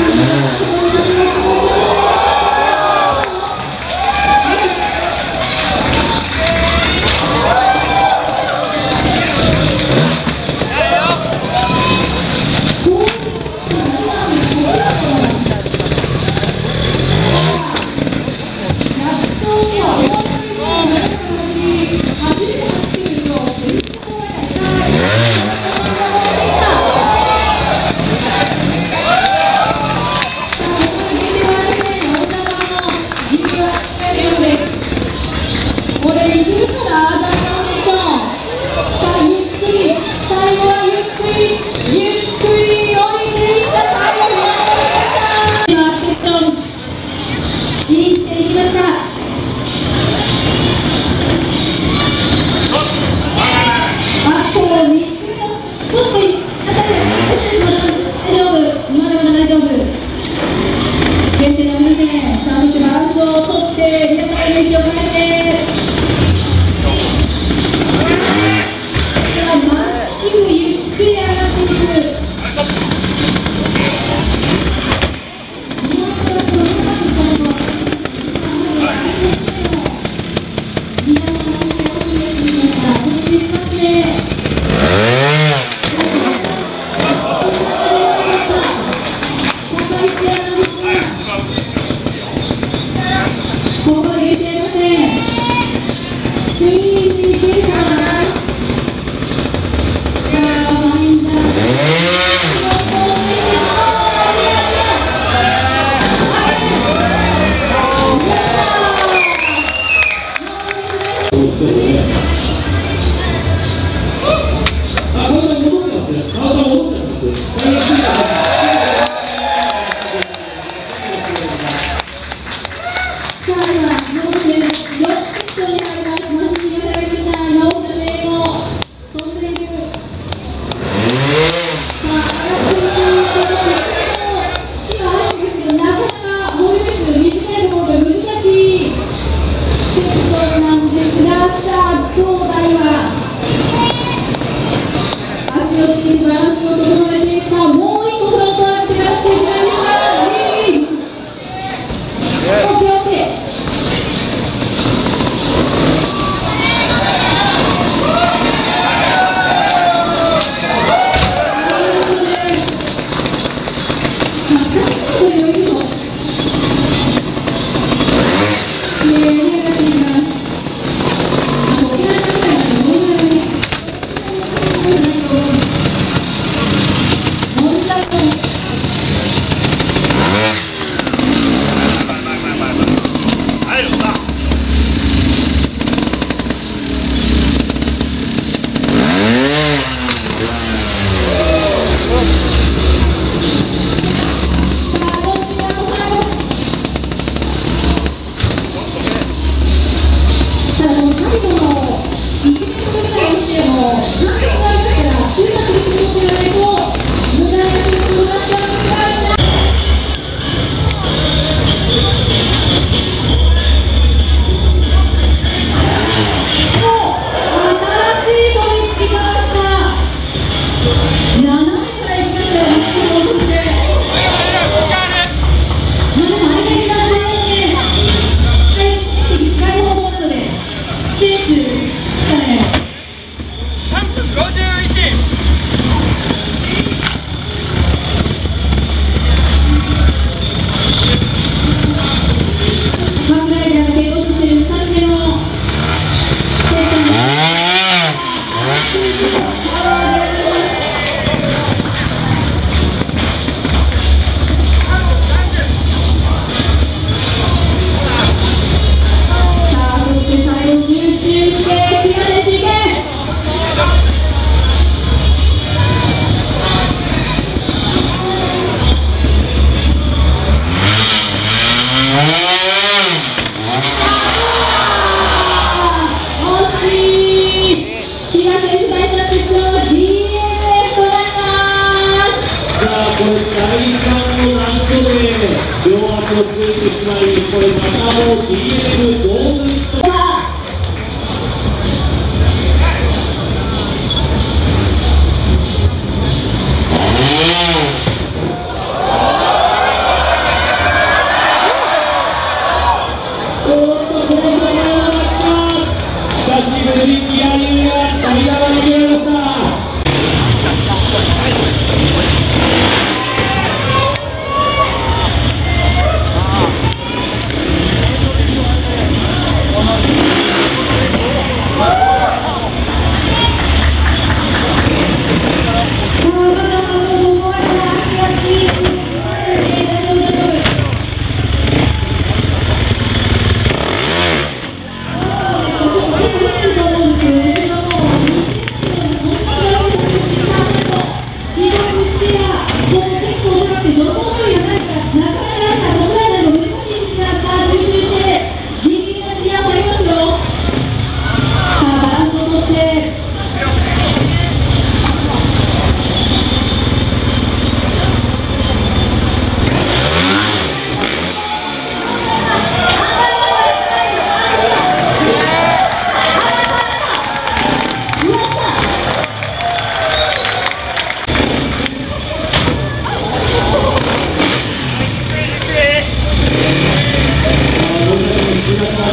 さ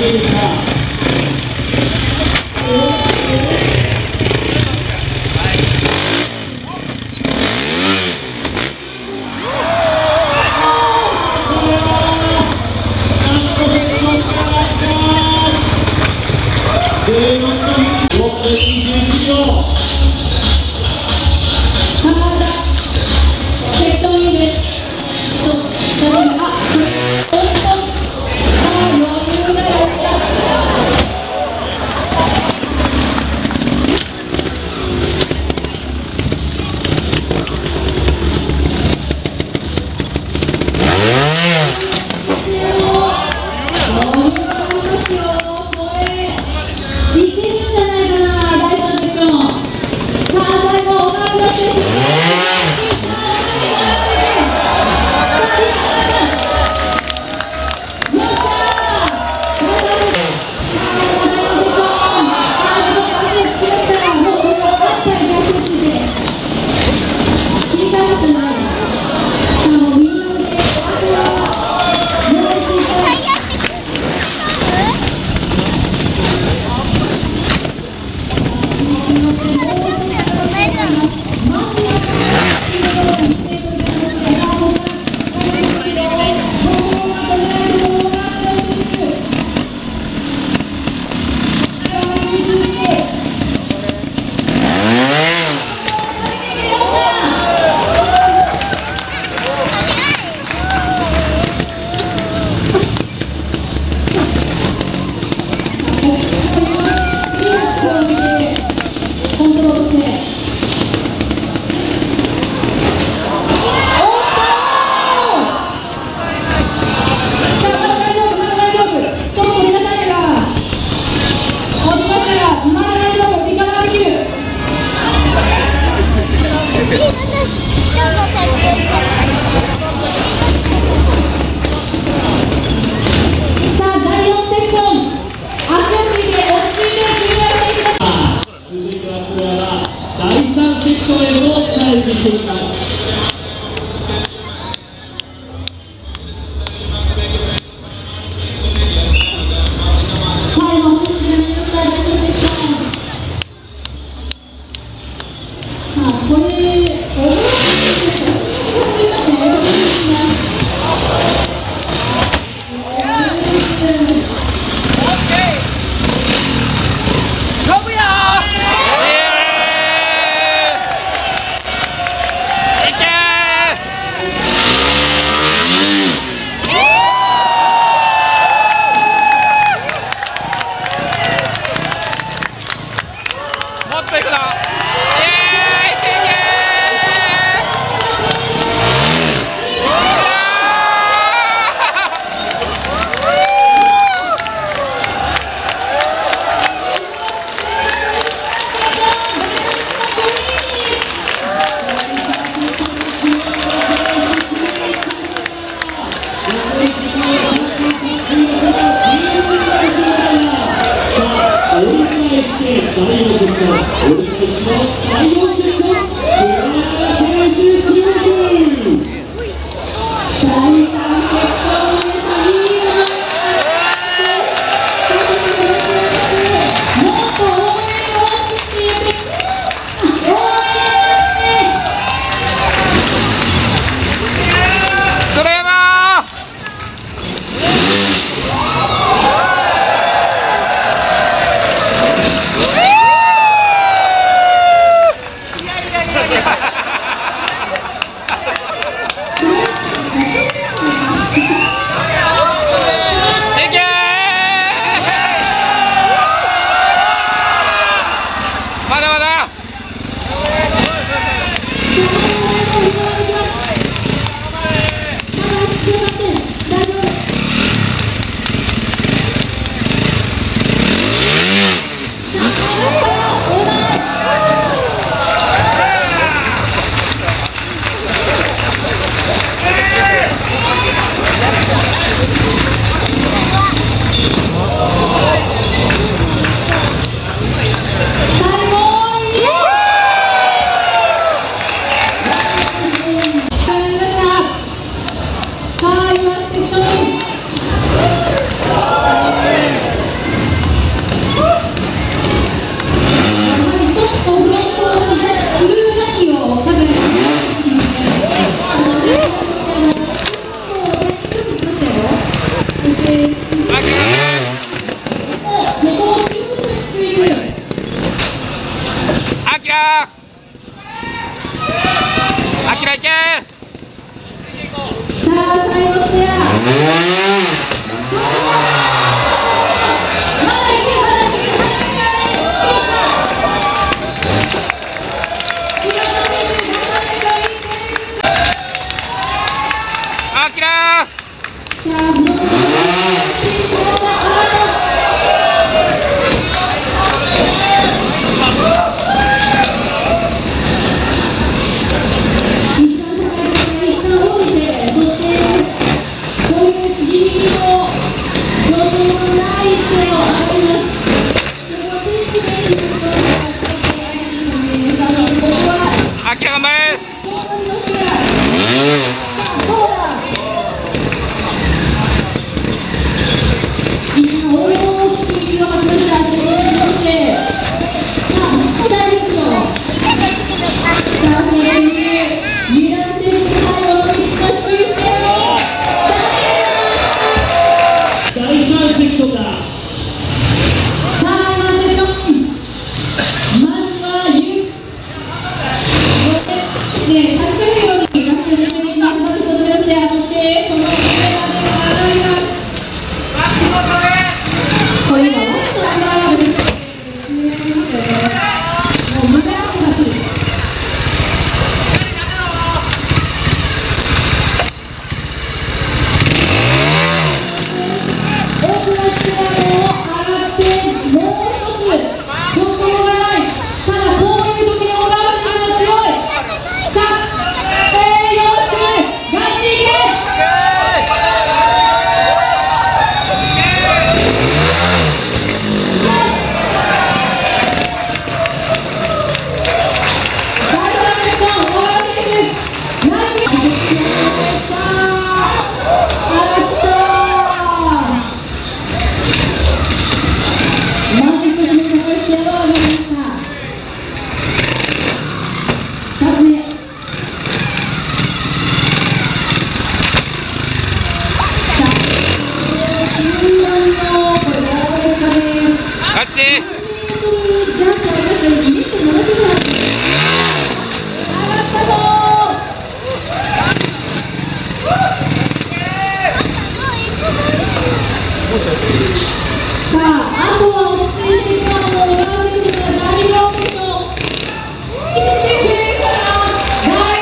姿 Đồng. ス